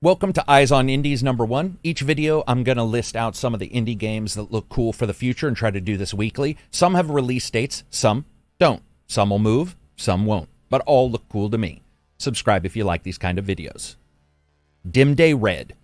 Welcome to Eyes on Indies number one. Each video, I'm going to list out some of the indie games that look cool for the future and try to do this weekly. Some have release dates, some don't. Some will move, some won't, but all look cool to me. Subscribe if you like these kind of videos. Dim Day Red.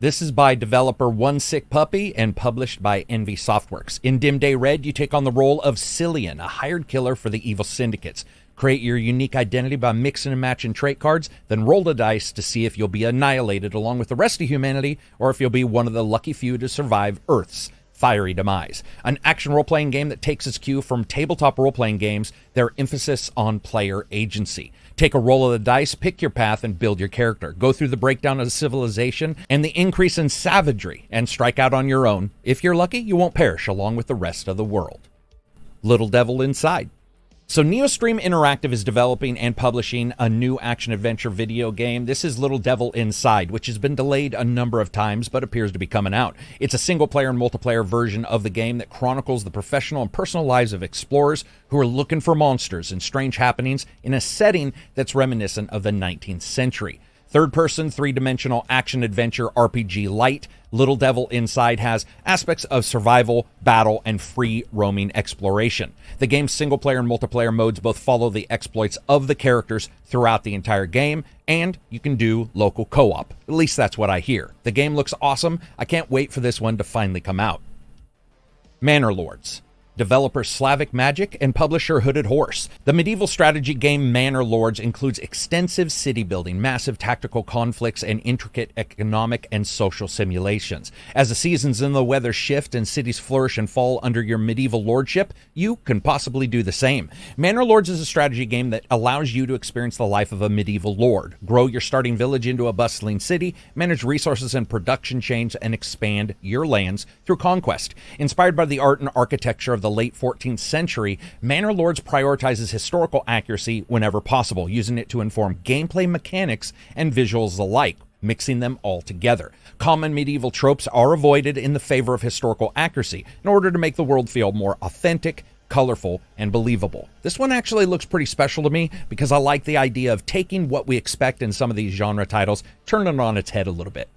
This is by developer One Sick Puppy and published by Envy Softworks. In Dim Day Red, you take on the role of Cillian, a hired killer for the evil syndicates. Create your unique identity by mixing and matching trait cards, then roll the dice to see if you'll be annihilated along with the rest of humanity or if you'll be one of the lucky few to survive Earth's fiery demise. An action role playing game that takes its cue from tabletop role playing games, their emphasis on player agency. Take a roll of the dice, pick your path, and build your character. Go through the breakdown of civilization and the increase in savagery, and strike out on your own. If you're lucky, you won't perish along with the rest of the world. Little Devil Inside. So, Neostream Interactive is developing and publishing a new action adventure video game. This is Little Devil Inside, which has been delayed a number of times but appears to be coming out. It's a single player and multiplayer version of the game that chronicles the professional and personal lives of explorers who are looking for monsters and strange happenings in a setting that's reminiscent of the 19th century. Third person, three dimensional action adventure RPG light. Little Devil Inside has aspects of survival, battle, and free roaming exploration. The game's single player and multiplayer modes both follow the exploits of the characters throughout the entire game, and you can do local co op. At least that's what I hear. The game looks awesome. I can't wait for this one to finally come out. Manor Lords. Developer Slavic Magic and publisher Hooded Horse. The medieval strategy game Manor Lords includes extensive city building, massive tactical conflicts, and intricate economic and social simulations. As the seasons and the weather shift and cities flourish and fall under your medieval lordship, you can possibly do the same. Manor Lords is a strategy game that allows you to experience the life of a medieval lord, grow your starting village into a bustling city, manage resources and production chains, and expand your lands through conquest. Inspired by the art and architecture of the late 14th century, Manor Lords prioritizes historical accuracy whenever possible, using it to inform gameplay mechanics and visuals alike, mixing them all together. Common medieval tropes are avoided in the favor of historical accuracy in order to make the world feel more authentic, colorful, and believable. This one actually looks pretty special to me because I like the idea of taking what we expect in some of these genre titles, turning it on its head a little bit.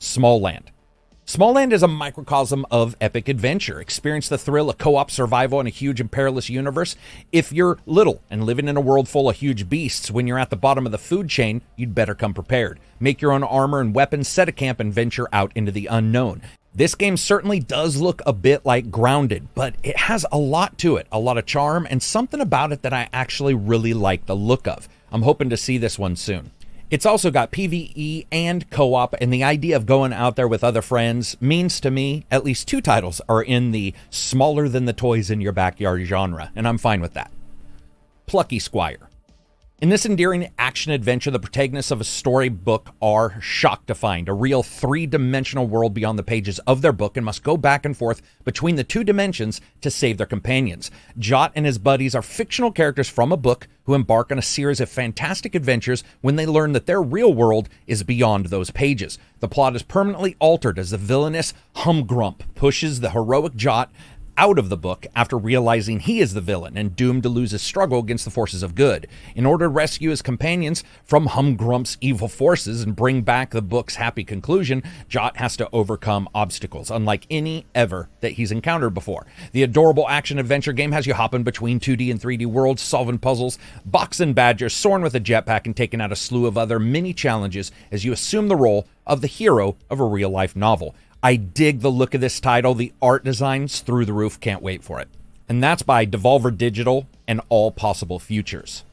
Smalland. Smalland is a microcosm of epic adventure. Experience the thrill of co op survival in a huge and perilous universe. If you're little and living in a world full of huge beasts, when you're at the bottom of the food chain, you'd better come prepared. Make your own armor and weapons, set a camp, and venture out into the unknown. This game certainly does look a bit like Grounded, but it has a lot to it, a lot of charm, and something about it that I actually really like the look of. I'm hoping to see this one soon. It's also got PvE and co op, and the idea of going out there with other friends means to me at least two titles are in the smaller than the toys in your backyard genre, and I'm fine with that. Plucky Squire. In this endearing action adventure, the protagonists of a storybook are shocked to find a real three dimensional world beyond the pages of their book and must go back and forth between the two dimensions to save their companions. Jot and his buddies are fictional characters from a book who embark on a series of fantastic adventures when they learn that their real world is beyond those pages. The plot is permanently altered as the villainous Humgrump pushes the heroic Jot out of the book after realizing he is the villain and doomed to lose his struggle against the forces of good. In order to rescue his companions from Humgrump's evil forces and bring back the book's happy conclusion, Jot has to overcome obstacles, unlike any ever that he's encountered before. The adorable action adventure game has you hopping between 2D and 3D worlds, solving puzzles, boxing badgers, soaring with a jetpack, and taking out a slew of other mini challenges as you assume the role of the hero of a real life novel. I dig the look of this title. The art design's through the roof. Can't wait for it. And that's by Devolver Digital and All Possible Futures.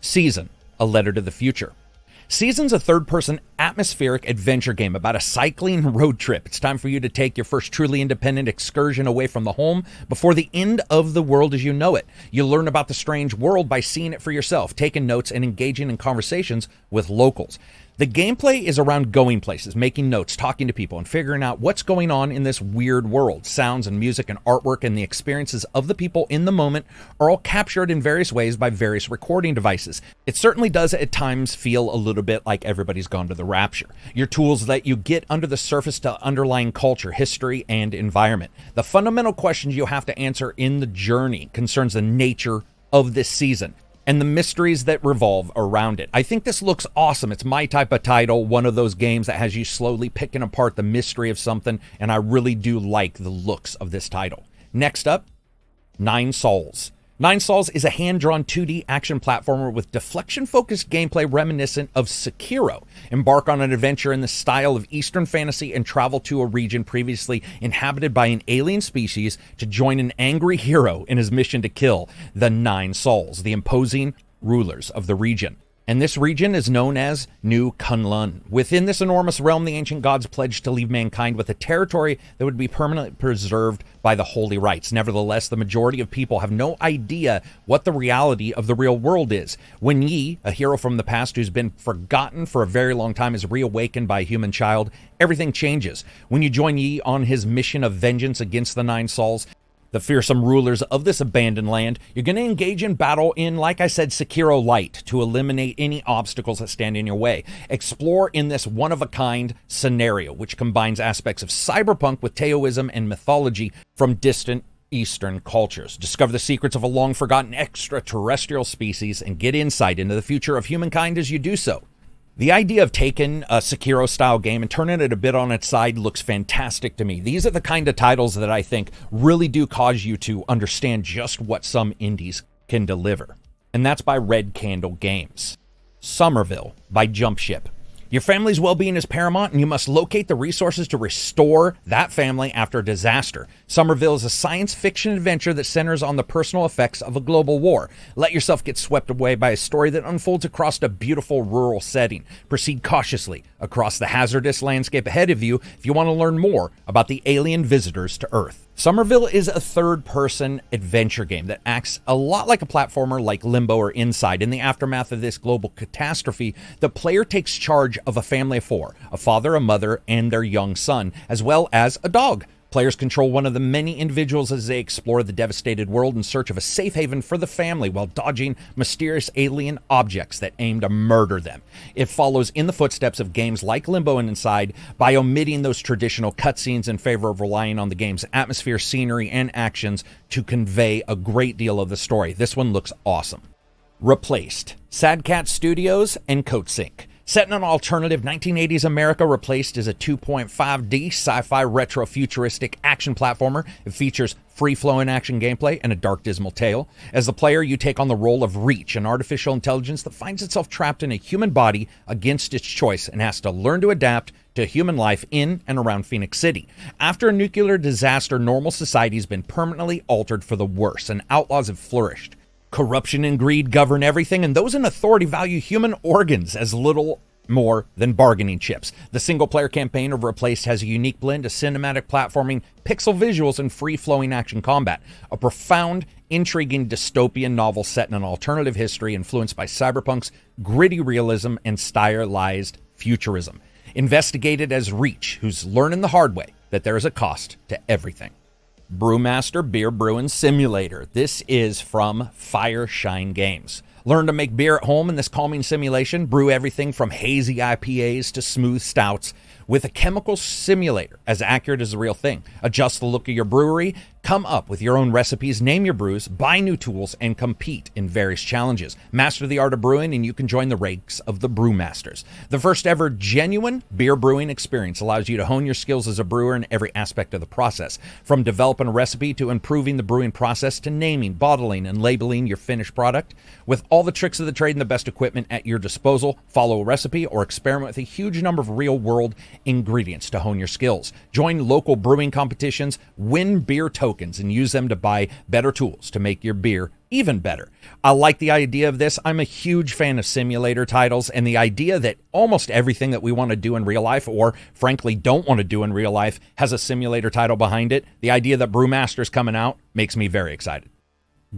Season, a letter to the future. Season's a third person atmospheric adventure game about a cycling road trip. It's time for you to take your first truly independent excursion away from the home before the end of the world as you know it. You'll learn about the strange world by seeing it for yourself, taking notes, and engaging in conversations with locals. The gameplay is around going places, making notes, talking to people, and figuring out what's going on in this weird world. Sounds and music and artwork and the experiences of the people in the moment are all captured in various ways by various recording devices. It certainly does at times feel a little bit like everybody's gone to the rapture. Your tools let you get under the surface to underlying culture, history, and environment. The fundamental questions you have to answer in the journey concerns the nature of this season and the mysteries that revolve around it. I think this looks awesome. It's my type of title, one of those games that has you slowly picking apart the mystery of something, and I really do like the looks of this title. Next up, Nine Sols. Nine Sols is a hand drawn 2D action platformer with deflection focused gameplay reminiscent of Sekiro. Embark on an adventure in the style of Eastern fantasy and travel to a region previously inhabited by an alien species to join an angry hero in his mission to kill the Nine Sols, the imposing rulers of the region and this region is known as New Kunlun. Within this enormous realm, the ancient gods pledged to leave mankind with a territory that would be permanently preserved by the holy rites. Nevertheless, the majority of people have no idea what the reality of the real world is. When Yi, a hero from the past who's been forgotten for a very long time, is reawakened by a human child, everything changes. When you join Yi on his mission of vengeance against the Nine Sols, the fearsome rulers of this abandoned land, you're going to engage in battle in, like I said, Sekiro Light to eliminate any obstacles that stand in your way. Explore in this one of a kind scenario, which combines aspects of cyberpunk with Taoism and mythology from distant Eastern cultures. Discover the secrets of a long forgotten extraterrestrial species and get insight into the future of humankind as you do so. The idea of taking a Sekiro style game and turning it a bit on its side looks fantastic to me. These are the kind of titles that I think really do cause you to understand just what some indies can deliver. And that's by Red Candle Games. Somerville by Jumpship. Your family's well being is paramount, and you must locate the resources to restore that family after disaster. Somerville is a science fiction adventure that centers on the personal effects of a global war. Let yourself get swept away by a story that unfolds across a beautiful rural setting. Proceed cautiously across the hazardous landscape ahead of you if you want to learn more about the alien visitors to Earth. Somerville is a third person adventure game that acts a lot like a platformer like Limbo or Inside. In the aftermath of this global catastrophe, the player takes charge of a family of four a father, a mother, and their young son, as well as a dog. Players control one of the many individuals as they explore the devastated world in search of a safe haven for the family while dodging mysterious alien objects that aim to murder them. It follows in the footsteps of games like Limbo and Inside by omitting those traditional cutscenes in favor of relying on the game's atmosphere, scenery, and actions to convey a great deal of the story. This one looks awesome. Replaced Sad Cat Studios and Coatsink. Set in an alternative 1980s America, replaced as a 2.5D sci fi retro futuristic action platformer. It features free flowing action gameplay and a dark, dismal tale. As the player, you take on the role of Reach, an artificial intelligence that finds itself trapped in a human body against its choice and has to learn to adapt to human life in and around Phoenix City. After a nuclear disaster, normal society has been permanently altered for the worse, and outlaws have flourished. Corruption and greed govern everything, and those in authority value human organs as little more than bargaining chips. The single player campaign of Replaced has a unique blend of cinematic platforming, pixel visuals, and free flowing action combat. A profound, intriguing dystopian novel set in an alternative history influenced by cyberpunk's gritty realism and stylized futurism. Investigated as Reach, who's learning the hard way that there is a cost to everything. Brewmaster Beer Brewing Simulator. This is from Fireshine Games. Learn to make beer at home in this calming simulation. Brew everything from hazy IPAs to smooth stouts with a chemical simulator as accurate as the real thing. Adjust the look of your brewery Come up with your own recipes, name your brews, buy new tools, and compete in various challenges. Master the art of brewing, and you can join the ranks of the brewmasters. The first ever genuine beer brewing experience allows you to hone your skills as a brewer in every aspect of the process, from developing a recipe to improving the brewing process to naming, bottling, and labeling your finished product. With all the tricks of the trade and the best equipment at your disposal, follow a recipe or experiment with a huge number of real world ingredients to hone your skills. Join local brewing competitions, win beer tokens tokens and use them to buy better tools to make your beer even better. I like the idea of this. I'm a huge fan of simulator titles and the idea that almost everything that we want to do in real life, or frankly don't want to do in real life, has a simulator title behind it. The idea that Brewmaster's coming out makes me very excited.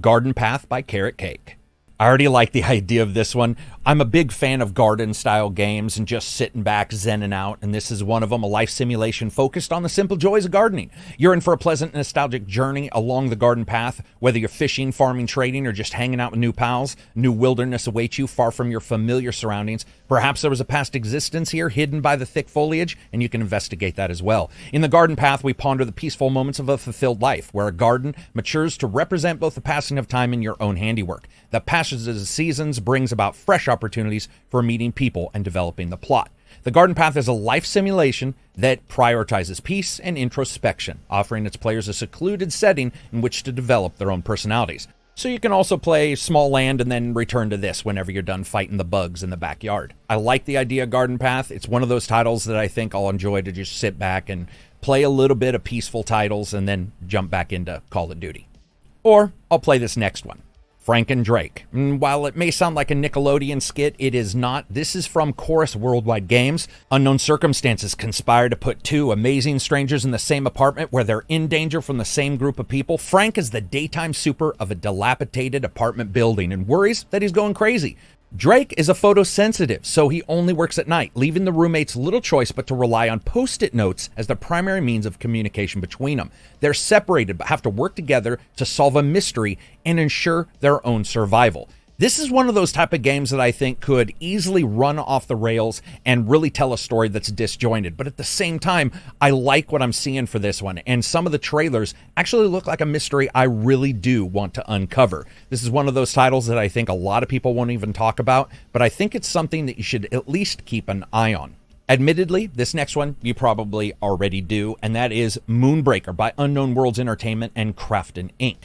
Garden Path by Carrot Cake. I already like the idea of this one. I'm a big fan of garden style games and just sitting back, zenning out, and this is one of them a life simulation focused on the simple joys of gardening. You're in for a pleasant, nostalgic journey along the garden path, whether you're fishing, farming, trading, or just hanging out with new pals. New wilderness awaits you far from your familiar surroundings. Perhaps there was a past existence here hidden by the thick foliage, and you can investigate that as well. In the garden path, we ponder the peaceful moments of a fulfilled life, where a garden matures to represent both the passing of time and your own handiwork. The Passage of the Seasons brings about fresh opportunities for meeting people and developing the plot. The Garden Path is a life simulation that prioritizes peace and introspection, offering its players a secluded setting in which to develop their own personalities. So you can also play Smalland and then return to this whenever you're done fighting the bugs in the backyard. I like the idea of Garden Path. It's one of those titles that I think I'll enjoy to just sit back and play a little bit of peaceful titles and then jump back into Call of Duty. Or I'll play this next one. Frank and Drake. And while it may sound like a Nickelodeon skit, it is not. This is from Chorus Worldwide Games. Unknown circumstances conspire to put two amazing strangers in the same apartment where they're in danger from the same group of people. Frank is the daytime super of a dilapidated apartment building and worries that he's going crazy. Drake is a photosensitive, so he only works at night, leaving the roommates little choice but to rely on post it notes as the primary means of communication between them. They're separated but have to work together to solve a mystery and ensure their own survival. This is one of those type of games that I think could easily run off the rails and really tell a story that's disjointed. But at the same time, I like what I'm seeing for this one. And some of the trailers actually look like a mystery I really do want to uncover. This is one of those titles that I think a lot of people won't even talk about, but I think it's something that you should at least keep an eye on. Admittedly, this next one you probably already do, and that is Moonbreaker by Unknown Worlds Entertainment and Krafton Inc.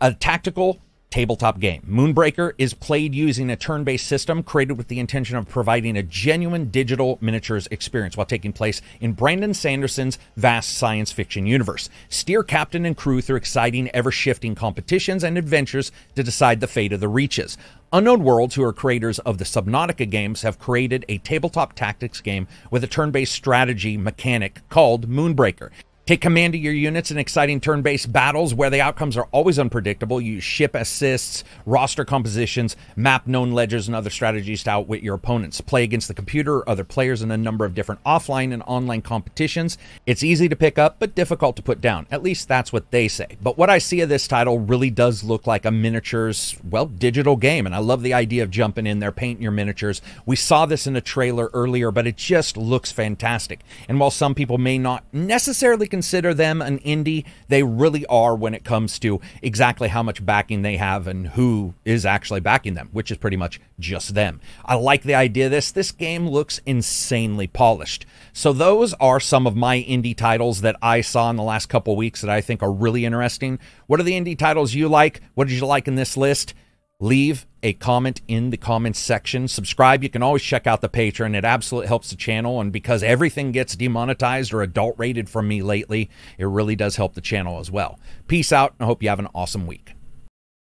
A tactical tabletop game. Moonbreaker is played using a turn based system created with the intention of providing a genuine digital miniatures experience while taking place in Brandon Sanderson's vast science fiction universe. Steer captain and crew through exciting, ever shifting competitions and adventures to decide the fate of the Reaches. Unknown Worlds, who are creators of the Subnautica games, have created a tabletop tactics game with a turn based strategy mechanic called Moonbreaker. Take command of your units in exciting turn based battles where the outcomes are always unpredictable. Use ship assists, roster compositions, map known ledgers, and other strategies to outwit your opponents. Play against the computer other players in a number of different offline and online competitions. It's easy to pick up, but difficult to put down. At least that's what they say. But what I see of this title really does look like a miniatures, well, digital game. And I love the idea of jumping in there, painting your miniatures. We saw this in a trailer earlier, but it just looks fantastic. And while some people may not necessarily consider them an indie, they really are when it comes to exactly how much backing they have and who is actually backing them, which is pretty much just them. I like the idea this. This game looks insanely polished. So those are some of my indie titles that I saw in the last couple weeks that I think are really interesting. What are the indie titles you like? What did you like in this list? Leave a comment in the comments section. Subscribe. You can always check out the Patreon. It absolutely helps the channel. And because everything gets demonetized or adult rated from me lately, it really does help the channel as well. Peace out. I hope you have an awesome week.